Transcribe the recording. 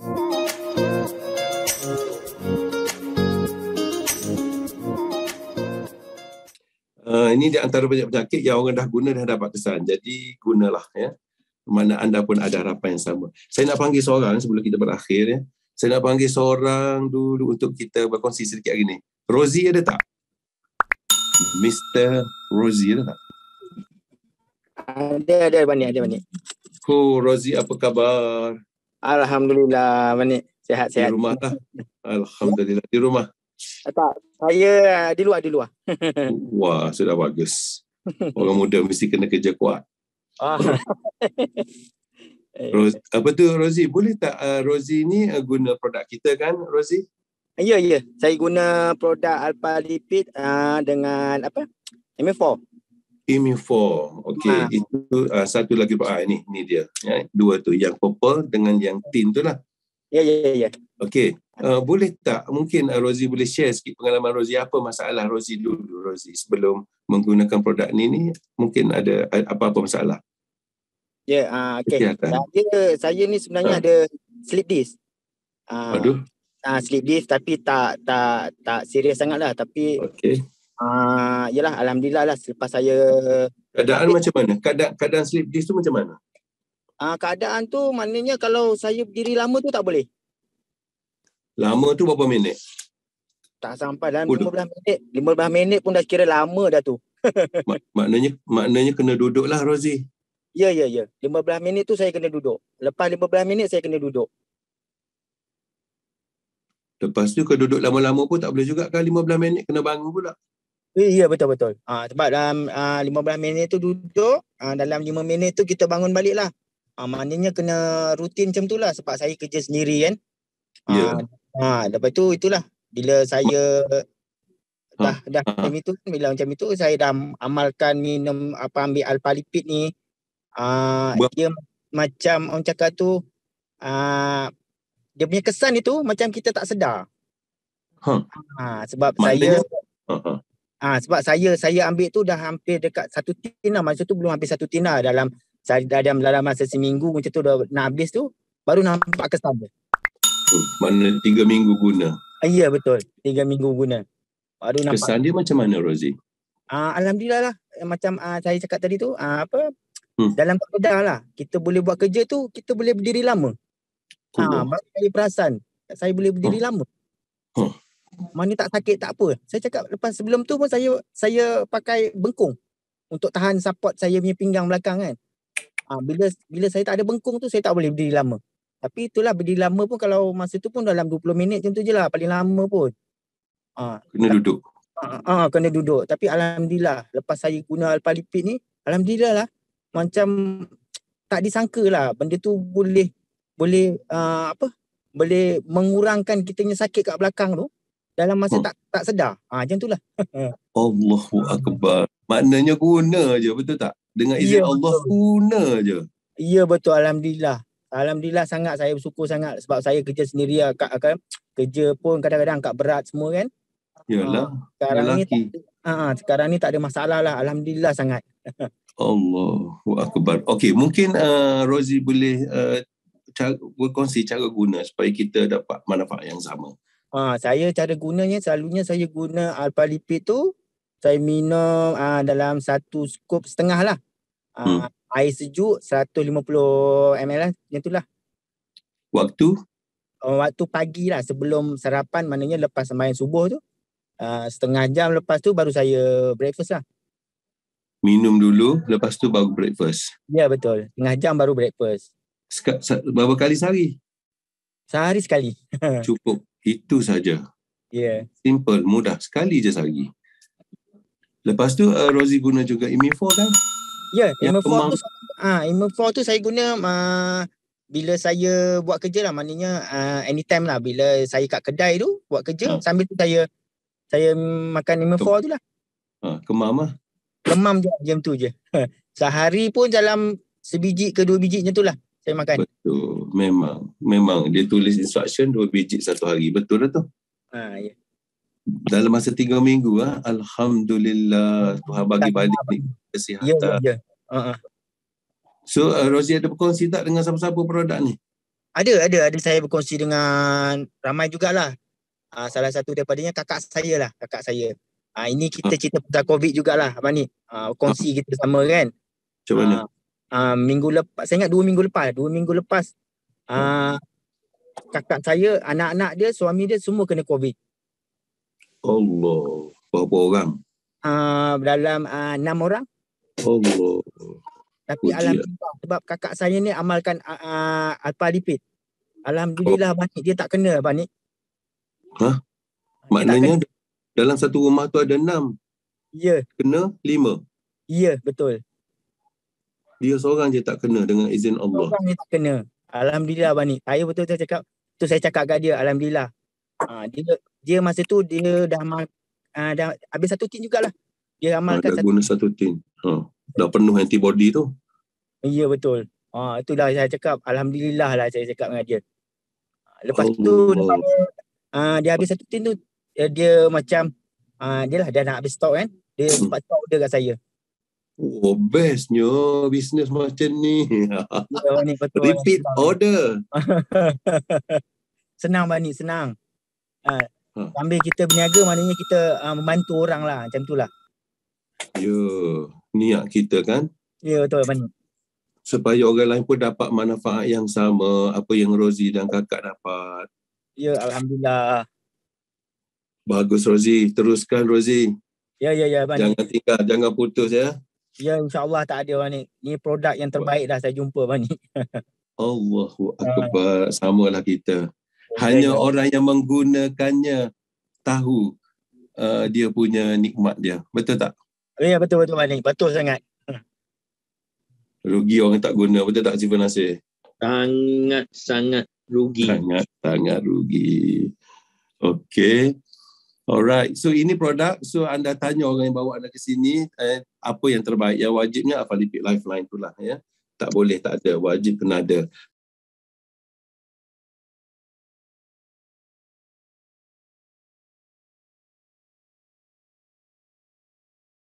Uh, ini di antara banyak penyakit yang orang dah guna dah dapat kesan. Jadi gunalah ya. Mana anda pun ada harapan yang sama. Saya nak panggil seorang sebelum kita berakhir ya. Saya nak panggil seorang dulu untuk kita berkongsi sedikit hari ni. Rosie ada tak? Mr. Rosie ada tak? Ada, ada banyak, ada banyak. Oh, Rosie apa khabar? Alhamdulillah, banyak. Sehat-sehat. Di rumah lah. Alhamdulillah. Di rumah. Tak, saya uh, di luar, di luar. Wah, sudah bagus. Orang muda mesti kena kerja kuat. Ah. Ros, apa tu Rosie? Boleh tak uh, Rosie ni uh, guna produk kita kan Rosie? Ya, ya. Saya guna produk Alpha Lipid uh, dengan apa? MF4. MF4. Okey, Ha. itu uh, satu lagi ah ni ni dia. Ya, dua tu yang purple dengan yang tin tu lah. Ya, ya, ya. Okey. Uh, boleh tak mungkin uh, Rosie boleh share sikit pengalaman Rosie apa masalah Rosie dulu Rosie sebelum menggunakan produk ni ni mungkin ada uh, apa-apa masalah. Ya, uh, okey. Saya saya ni sebenarnya Ha. ada slip disc. Uh, Aduh. uh, slip disc tapi tak tak tak serius sangat lah tapi Okey. Uh, yalah alhamdulillah lah selepas saya Keadaan Tapi- macam mana? Keadaan keadaan slip disc tu macam mana? uh, keadaan tu maknanya kalau saya berdiri lama tu tak boleh. Lama tu berapa minit? Tak sampai dalam Bodoh. 15 minit. 15 minit pun dah kira lama dah tu. Mak- maknanya maknanya kena duduk lah Rosie. Ya, ya, ya. 15 minit tu saya kena duduk. Lepas 15 minit saya kena duduk. Lepas tu kalau duduk lama-lama pun tak boleh juga kan 15 minit kena bangun pula. Eh, ya, betul, betul. Ah, sebab dalam ah, 15 minit tu duduk, ah, dalam 5 minit tu kita bangun balik lah. Ah, maknanya kena rutin macam tu lah sebab saya kerja sendiri kan. Ya. Ah, lepas tu itulah. Bila saya dah dah Ha. macam itu bila macam itu saya dah amalkan minum apa ambil alpha lipid ni ah dia macam orang cakap tu ah dia punya kesan itu macam kita tak sedar. Ha. Ah sebab Maknanya- saya Ha, ha. ah sebab saya saya ambil tu dah hampir dekat satu tin lah masa tu belum habis satu tin lah dalam saya dalam dalam masa seminggu macam tu dah nak habis tu baru nampak kesan dia. Hmm, Mana tiga minggu guna. Ah, ya betul. Tiga minggu guna. Baru nampak Kesan dia macam mana Rosie? Ah alhamdulillah lah Eh, macam ah, saya cakap tadi tu ah, apa Hmm. dalam keadaan lah kita boleh buat kerja tu kita boleh berdiri lama. Ah Allah. baru saya perasan saya boleh berdiri lama. Hmm. Mana tak sakit tak apa. Saya cakap lepas sebelum tu pun saya saya pakai bengkung untuk tahan support saya punya pinggang belakang kan. Ah bila bila saya tak ada bengkung tu saya tak boleh berdiri lama. Tapi itulah berdiri lama pun kalau masa tu pun dalam 20 minit macam tu je lah paling lama pun. Ah Kena duduk. Ah, ah, kena duduk. Tapi alhamdulillah lepas saya guna alpha lipid ni, alhamdulillah lah macam tak disangka lah benda tu boleh boleh uh, apa? Boleh mengurangkan kita punya sakit kat belakang tu dalam masa Hmm. tak tak sedar. Ah macam itulah. Allahu Akbar. Maknanya guna je, betul tak? Dengan izin Ya, Allah, betul. guna je. Ya betul alhamdulillah. Alhamdulillah sangat saya bersyukur sangat sebab saya kerja sendiri lah, kat, kat, kerja pun kadang-kadang kat berat semua kan. Yalah, Sekarang ni lelaki. ah, sekarang ni tak ada masalah lah alhamdulillah sangat. Allahu Akbar. Okey, mungkin uh, Rosie boleh uh, cara, berkongsi cara guna supaya kita dapat manfaat yang sama. Ah, saya cara gunanya selalunya saya guna alpha lipid tu saya minum ah, dalam satu skop setengah lah. Ah, Air sejuk 150 ml lah. Macam tu lah. Waktu Oh, waktu pagi lah sebelum sarapan maknanya lepas sembahyang subuh tu. Ah, setengah jam lepas tu baru saya breakfast lah. minum dulu, lepas tu baru breakfast. Ya betul. Setengah jam baru breakfast. Seka, sa- berapa kali sehari? Sehari sekali. Cukup. Itu saja. Ya. Simple, mudah. Sekali je sehari. Lepas tu uh, Rosie guna juga Imi4 kan? Ya, 4 kemang- tu ah Imer 4 tu saya guna uh, bila saya buat kerja lah maknanya uh, anytime lah bila saya kat kedai tu buat kerja Ha. sambil tu saya saya makan Imer 4 tu lah. Ha, kemam lah. Kemam je jam tu je. Sehari pun dalam sebiji ke dua biji macam tu lah saya makan. Betul. Memang. Memang. Dia tulis instruction dua biji satu hari. Betul lah tu. Ha ya. Dalam masa tiga minggu ah, Alhamdulillah Tuhan bagi balik ni kesihatan. ya ya. Uh-uh. So uh, Rosie ada berkongsi tak dengan siapa-siapa produk ni? Ada, ada, ada saya berkongsi dengan ramai jugalah. Uh, salah satu daripadanya kakak saya lah, kakak saya. Uh, ini kita cerita pasal COVID jugalah, Abang ni. Uh, kongsi kita sama kan. Macam mana? Uh, uh, minggu lepas, saya ingat dua minggu lepas. Dua minggu lepas, uh, kakak saya, anak-anak dia, suami dia semua kena COVID. Allah. Berapa orang? Uh, dalam uh, enam orang. Allah. Tapi Ujian. Alhamdulillah sebab kakak saya ni amalkan uh, alpha lipid. Alhamdulillah Abang Nik, dia tak kena Abang Nik. Hah? Dia tak Maknanya dalam satu rumah tu ada enam. Ya, Kena lima. ya betul. Dia seorang je tak kena dengan izin Allah. Orang ni tak kena. Alhamdulillah Abang Nik. Saya betul saya cakap, tu saya cakap kat dia Alhamdulillah. Uh, dia dia masa tu dia dah amal, uh, dah habis satu tin jugalah. Dia Ha, amalkan dah satu guna satu tin. Ha. Dah penuh antibody tu. Ya betul. Ah itulah saya cakap alhamdulillah lah saya cakap dengan dia. Ah, Lepas tu Allah. lepas ah dia habis satu tin tu dia, dia macam ah dia lah dia nak habis stok kan. Dia Hmm. sempat stok order kat saya. Oh, bestnya bisnes macam ni. Ya ni betul. Repeat order. Senang Bani, senang. Ah Ha. sambil kita berniaga maknanya kita ah, membantu orang lah macam tu lah. Ya, niat kita kan. Ya betul Bani. Supaya orang lain pun dapat manfaat yang sama apa yang Rozi dan kakak dapat. Ya alhamdulillah. Bagus Rozi. Teruskan Rozi. Ya ya ya Bani. Jangan tinggal, jangan putus ya. Ya insya-Allah tak ada Bani. Ni produk yang terbaik dah saya jumpa Bani. Allahu Akbar. Samalah kita. Hanya orang yang menggunakannya tahu uh, dia punya nikmat dia. Betul tak? Ya betul betul Bani. Betul sangat. Rugi orang tak guna. Betul tak Sifan Nasir? sangat-sangat rugi. Sangat, sangat rugi. Okay. Alright. So ini produk. So anda tanya orang yang bawa anda ke sini eh, apa yang terbaik. Yang wajibnya Alpha Lipid Lifeline tu lah. Ya. Tak boleh tak ada. Wajib kena ada.